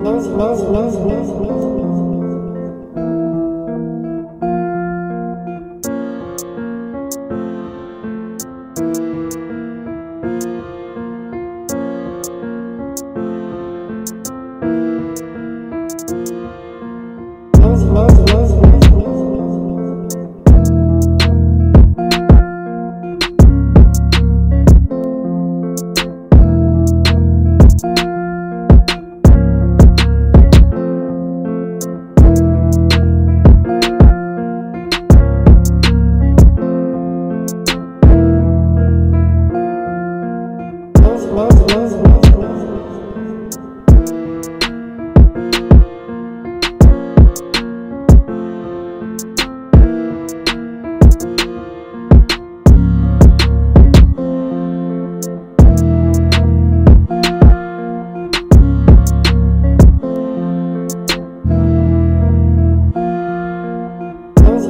não, não, não, não.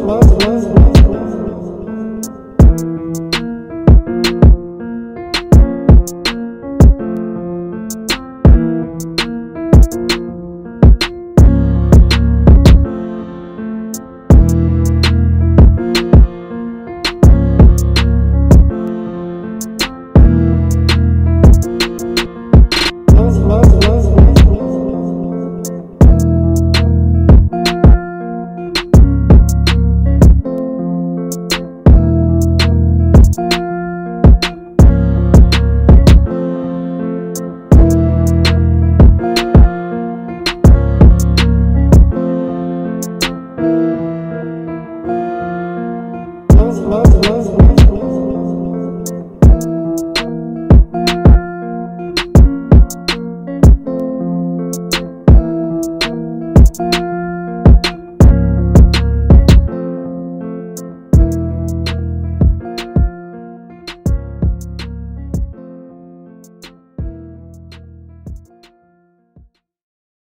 love, love, love.